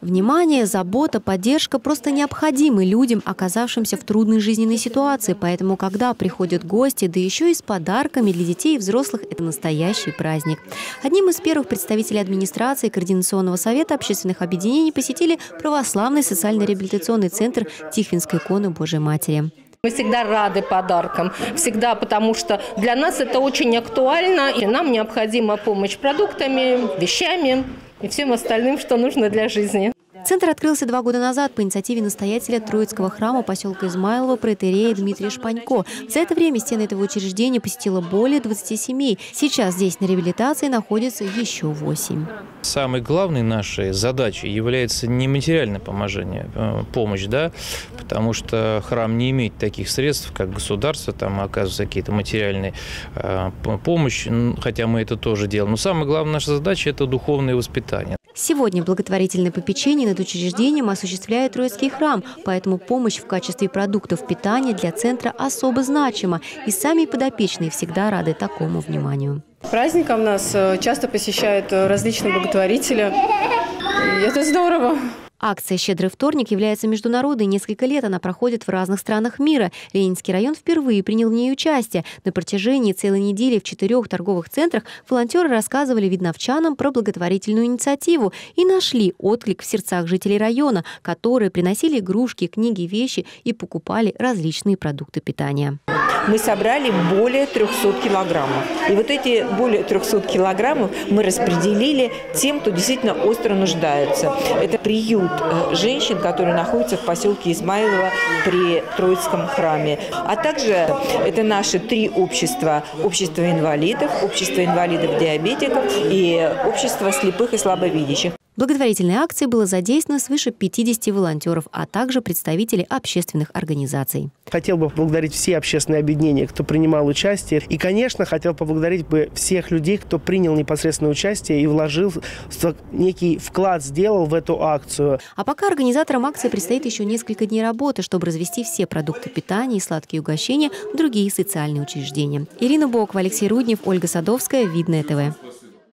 Внимание, забота, поддержка просто необходимы людям, оказавшимся в трудной жизненной ситуации. Поэтому, когда приходят гости, да еще и с подарками для детей и взрослых, это настоящий праздник. Одним из первых представителей администрации Координационного совета общественных объединений посетили православный социально-реабилитационный центр Тихвинской иконы Божьей Матери. Мы всегда рады подаркам, всегда, потому что для нас это очень актуально, и нам необходима помощь продуктами, вещами и всем остальным, что нужно для жизни. Центр открылся два года назад по инициативе настоятеля Троицкого храма поселка Измайлова протерея Дмитрия Шпанько. За это время стены этого учреждения посетило более 20 семей. Сейчас здесь на реабилитации находится еще 8. Самой главной нашей задачей является не материальное поможение, э, помощь, да, потому что храм не имеет таких средств, как государство, там оказывается какие-то материальные э, помощь, хотя мы это тоже делаем. Но самая главная наша задача – это духовное воспитание. Сегодня благотворительное попечение над учреждением осуществляет Троицкий храм, поэтому помощь в качестве продуктов питания для центра особо значима, и сами подопечные всегда рады такому вниманию. Праздником нас э, часто посещают э, различные благотворители. И это здорово. Акция «Щедрый вторник» является международной. Несколько лет она проходит в разных странах мира. Ленинский район впервые принял в ней участие. На протяжении целой недели в четырех торговых центрах волонтеры рассказывали видновчанам про благотворительную инициативу и нашли отклик в сердцах жителей района, которые приносили игрушки, книги, вещи и покупали различные продукты питания мы собрали более 300 килограммов. И вот эти более 300 килограммов мы распределили тем, кто действительно остро нуждается. Это приют э, женщин, которые находятся в поселке Измайлово при Троицком храме. А также это наши три общества. Общество инвалидов, общество инвалидов-диабетиков и общество слепых и слабовидящих благотворительной акции было задействовано свыше 50 волонтеров, а также представители общественных организаций. Хотел бы поблагодарить все общественные объединения, кто принимал участие. И, конечно, хотел поблагодарить бы всех людей, кто принял непосредственное участие и вложил, некий вклад сделал в эту акцию. А пока организаторам акции предстоит еще несколько дней работы, чтобы развести все продукты питания и сладкие угощения в другие социальные учреждения. Ирина Бокова, Алексей Руднев, Ольга Садовская, Видное ТВ.